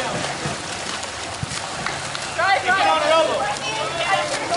down. Take it on her elbow.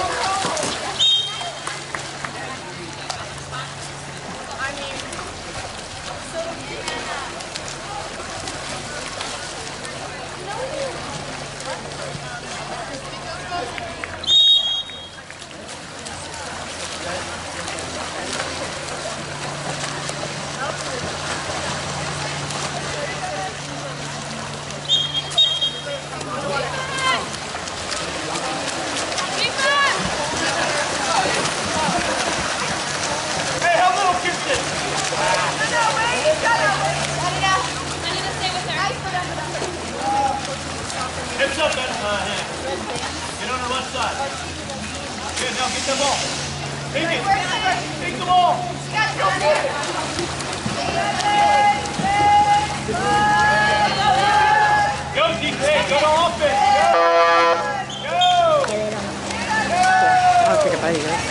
Hey, how little Kirsten? Hips up, Ben. Uh, hand. Get on her left side. Good, now get the ball. Take it. Take the ball. Go, DK. Go to offense. Go. Go. I'll take a bite of this.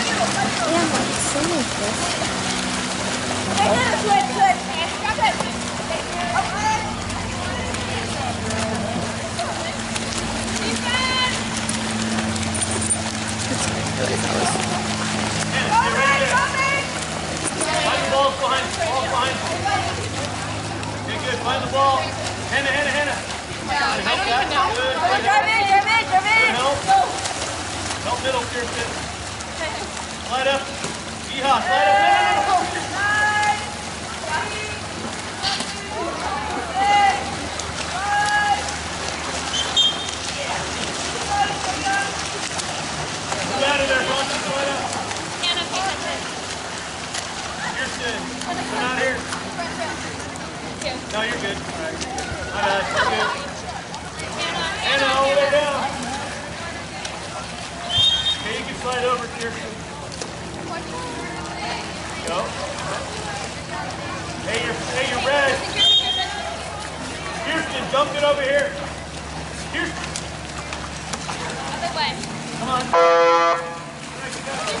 Yeah, I'm like, so much this. Hannah, stay right there. Find the balls behind. Balls behind. Okay, good. Find the ball. Hannah, Hannah, Hannah. Help that. Good. Good help. Help middle, Kirsten. Slide up. Yeehaw, slide up. No, no, no, no. Move out of there, Bronson. Slide up. Kirsten, come out here. No, you're good. All right. My bad. You're good. All the way down. Okay, you can slide over, Kirsten. Go. Hey, you're, hey, you're red. Kirsten, dump it over here. Kirsten, come on. All right, you got it.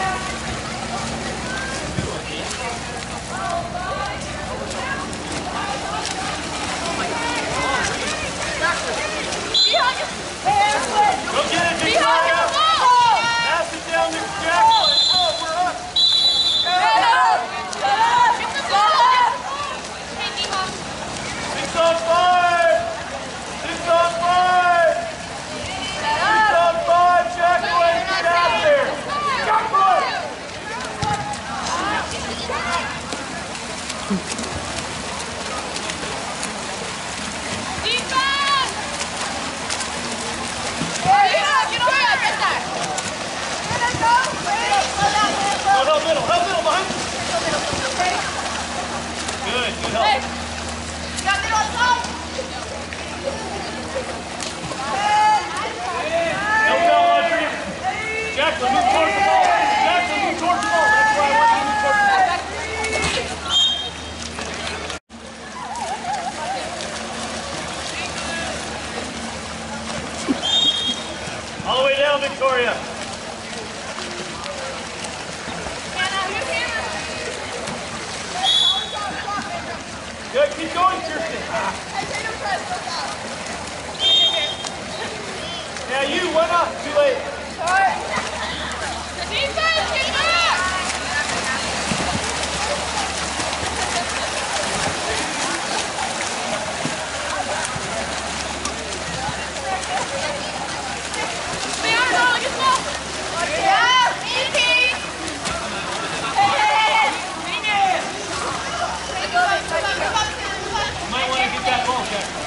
Middle, help middle behind. Good, good help. Got middle on top. Help out, Audrey. Jackson, move towards the ball. Jackson, move towards the ball. That's why I want you to move towards the ball. All the way down, Victoria. Good, keep going, Kirsten. Yeah, you, why not? Too late. You might want to get that ball, Jackson.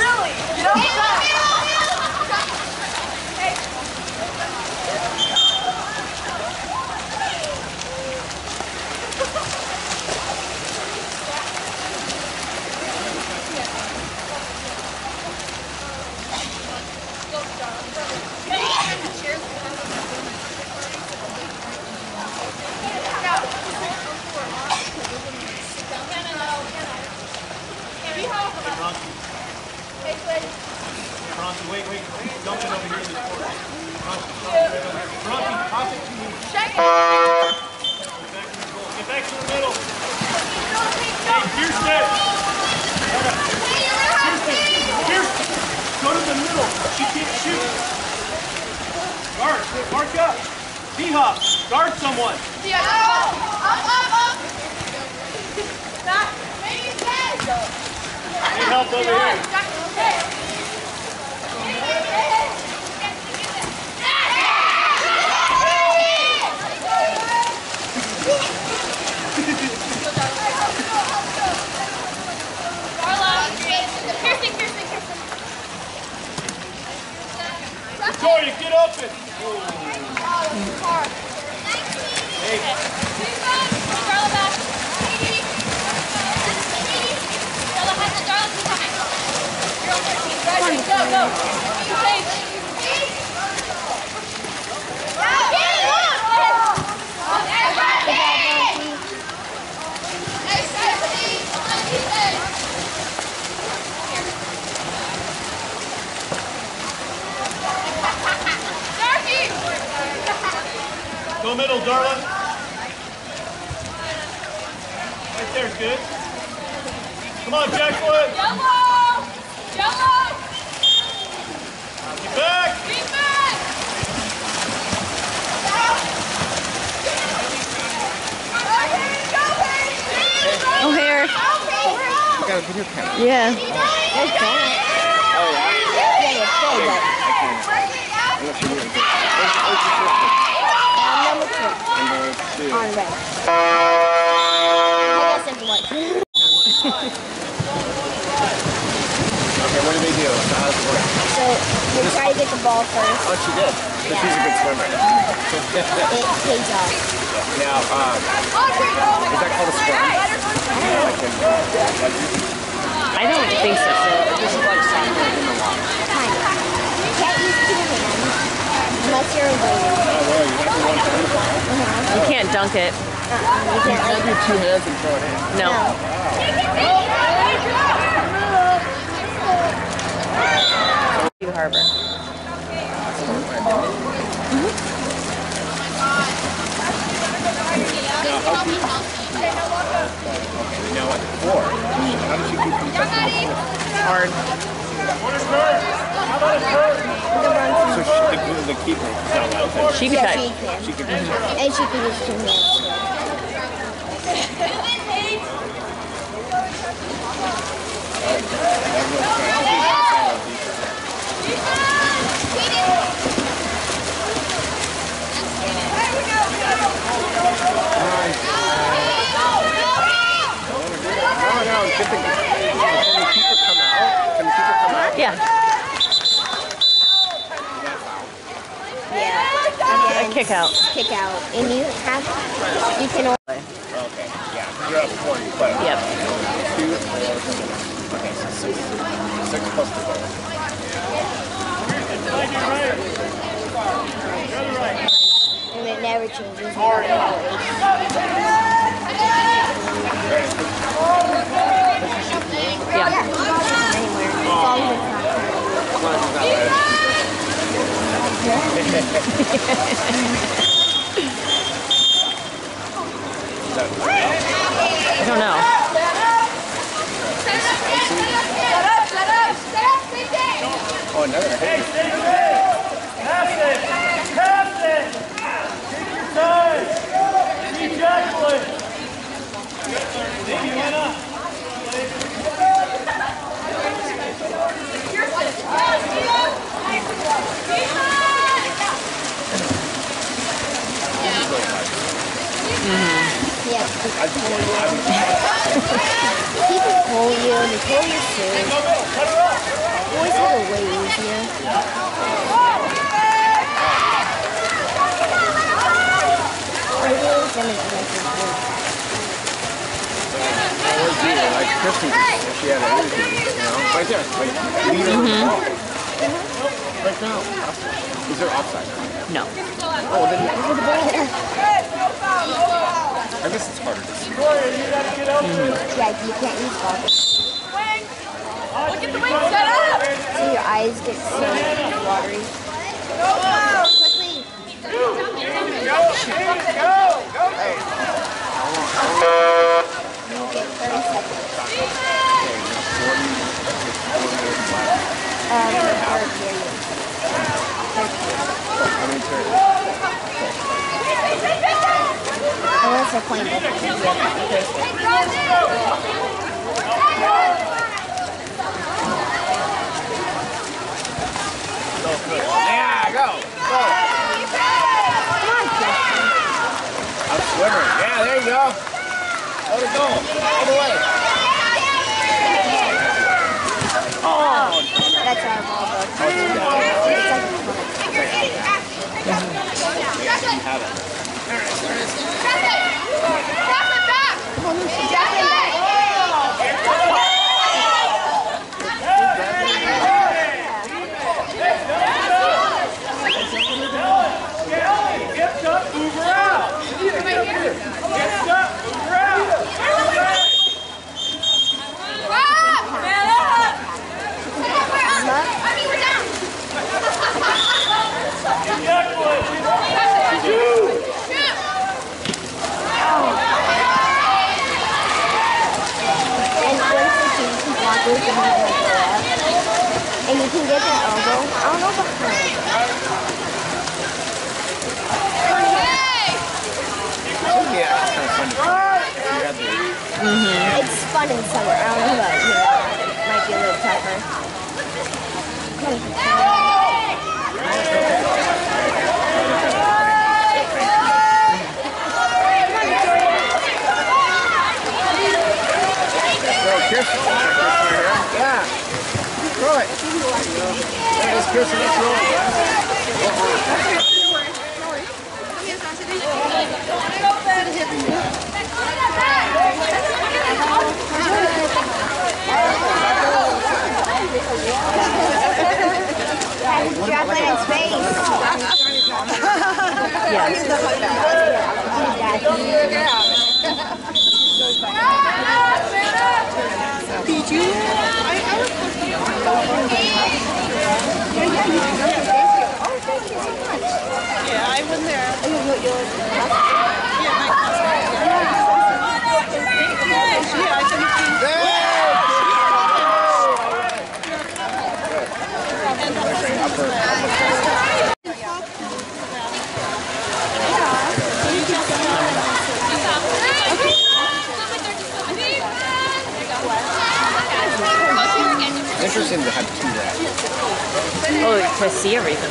Really? You know Bronte, wait, wait. Dumping over here in this corner. Bronte, Bronte, toss it to me. Get back to the goal. Get back to the middle. Hey, Kirsten. Kirsten, go to the middle. She can't shoot. Guard, mark up. D-Hop, guard someone. Need help over here. Victoria, get open. Go, go. go middle, Darla. Right there's good. Come on, Jackwood. Get back. Defense! O'Hare. You got a video camera. Yeah. Oh, yeah? Unless you didn't. Where's, where's your sister? Number two. on red. I guess it's white. Okay, what do they do? So how does it work? So you try to get the ball first. Oh, she did. But she's a good swimmer. It pays off. now, um, is that called a? Like I don't think so. this is like soccer in the water. Kind of. You can't use two hands unless you're a waiter. Oh, really? You have to run through the ball? You can't dunk it. Uh-uh. You can't You like do two hands and throw it in. No. New Harbor. Now at four, how does she keep from touching the floor? Hard. So she, the, the keeper, no, no, no, She could Yeah, touch. she can. she could touch it. And she can use two hands. No, no, get the, can the keeper come out? Can the keeper come out? Yeah. Yeah. defense, Kick out. kick out, and you have you can. only- Okay, yeah. You're up four. You play. Yep. Two, four, okay, so six. Six plus the goal. And it never changes. no matter what. Yeah. Anywhere. As long as it's not As long as it's not bad. I don't know. Set up, set up, set up, sit down. Oh, another. Hey, Pass it! Pass it! Take your time! Ejaculate! Nikki, why not? Yeah, people pull you, they pull your suit. Boys have a way easier. Girls, them is like this good. always do it. Like Kristen, if she had anything, you know. Right there. Like, lead her with the. Right now. Is there offside? No. Oh, then with the ball. I guess it's harder to see. Yeah, you can't use goggles. Look at the wing, set up. So your eyes get so watery. Quickly. You get 30 seconds. Um, third period. How many turns? Unless they're playing. Yeah, go. Go. I'm swimming. Yeah, there you go. Let it go. All the way. That's our ball, bro. It's like a punt. Get up, move her out! Get up, move her out! And once the team can block those, then you can go up. And you can get an elbow. I don't know behind. Yeah, it's kind of fun to play. You got the mm-hmm. It's fun in summer. I don't know about you. It might be a little tougher. Go, Kirsten. Yeah. Throw it. There it is, Kirsten. Yes. Interesting to see everything.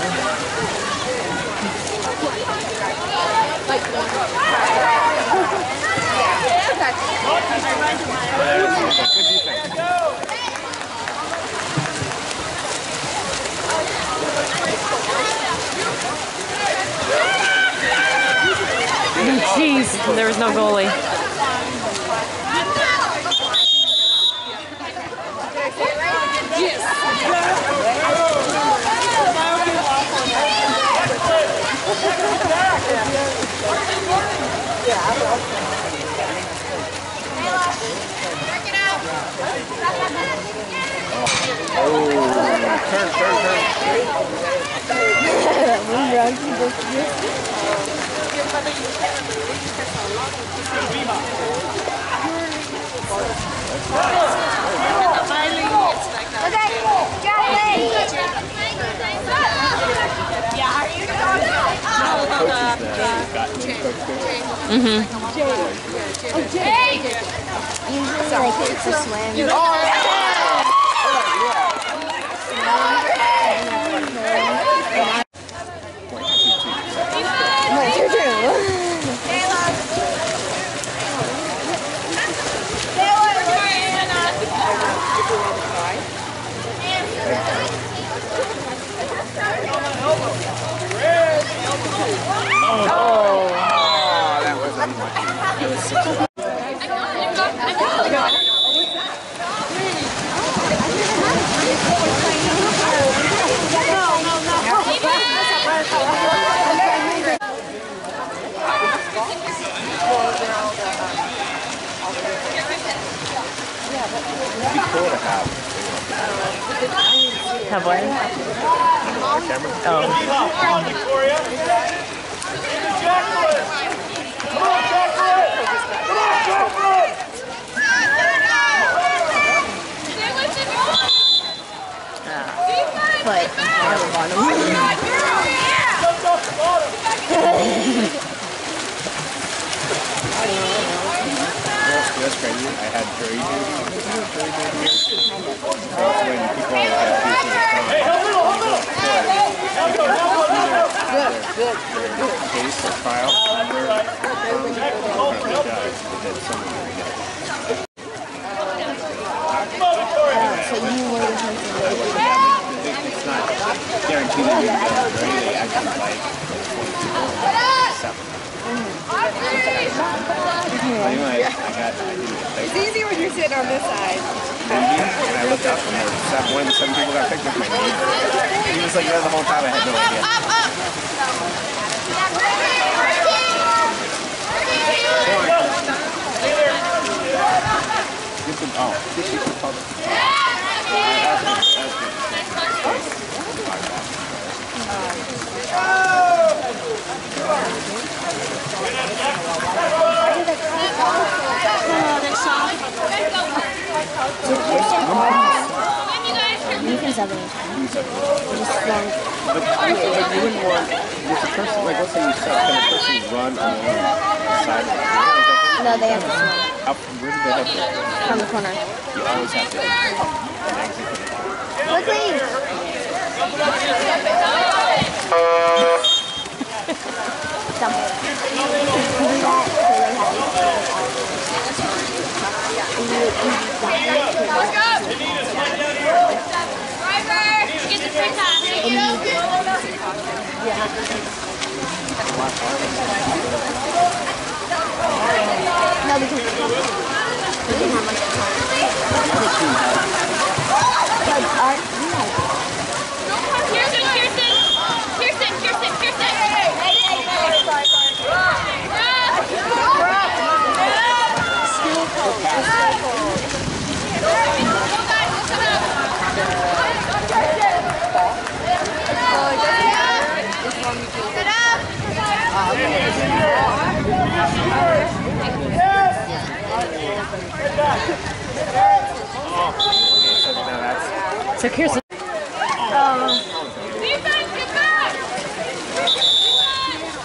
Jeez, there was no goalie. Oh, turn, turn, turn. Okay, got it. Usually, like, it's a swim. What's your turn? Oh, that was unlucky. It'd be cool to have Have what? a camera. Oh. Come on, Victoria. Jack for it. Come on, Jack for it. Come on, Jack for it. But I don't want him. Jump off the bottom. That's, that's crazy. I had jury duty. Jury. That's when people get accused of crime. Hey, help middle, help middle. Help middle, help middle, help middle. Case or trial. They're the judge that did something to get. Come on, It's not guaranteed that you're going to jury. Actually like seven. Anyway, I got, I didn't get. It's easy when you're sitting on this side. And I looked up and there was one of the seven people got picked was my neighbor. He was like there the whole time. I had no idea. Up, up. Get oh, this is the public. Oh. You can sub anytime. Just long. But, but you wouldn't want, if the person, like let's say you suck, can the person run along the side of the field? No, they have to swim Up, where do they have to? from the corner. You always have to an exit for the car. Quickly! Dump. Do that so No, we can like a car. But our, we like Kirsten, Kirsten, Kirsten, Kirsten, Kirsten. Sit up. So now that's, So Kirsten. Defense, get back.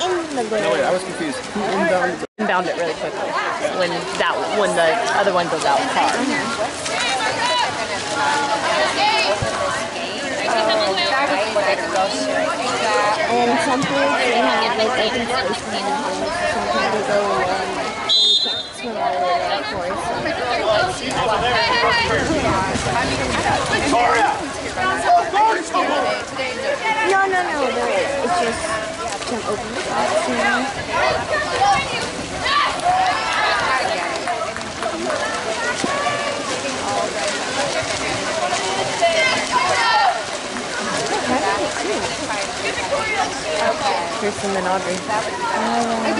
in the no wait, I was confused. Who inbounded the Inbound it really quickly when that when the other one goes out far. And some pools they have like open spaces in the pools. Sometimes they go and we can't swim all the way there, of course. Victoria. No, no, no. there- It's just some open spots now. Kirsten and Audrey. It'd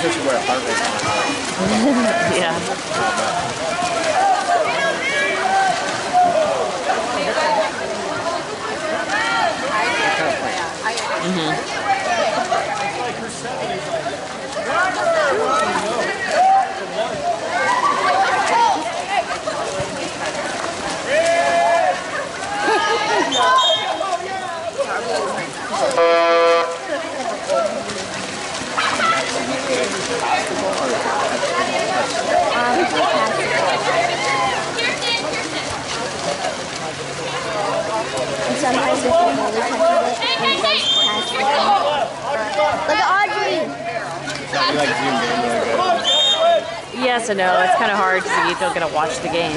be interesting what a heart rate. Yeah. And it, it the. Look at Audrey! Yes and no. It's kind of hard because you don't get to watch the game.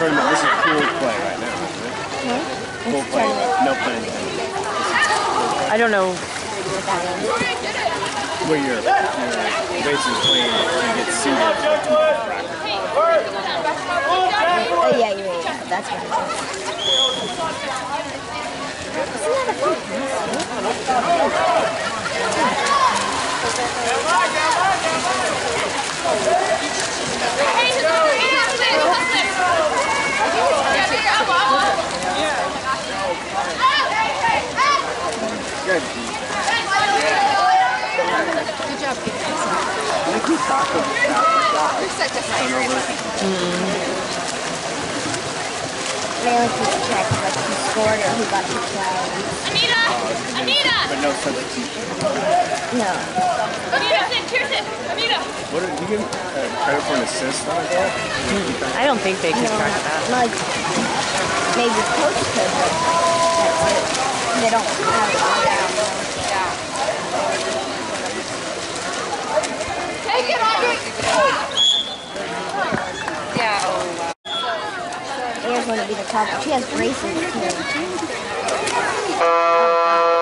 tournament, this is pool play right now, isn't it? Pool play, no playing. I don't know. Where you're, you're basically playing, you get seeded. Oh yeah, you're right. That's what it is. Good. Thank you, Taco. They only keep track of like scored or who got kicked out. Anita! Anita! But no substitution. No. Anita! What, do you uh, credit for an assist on a? I don't think they track of that. Like, maybe coach could, but it. They don't have it there. going to be the top. She has braces too.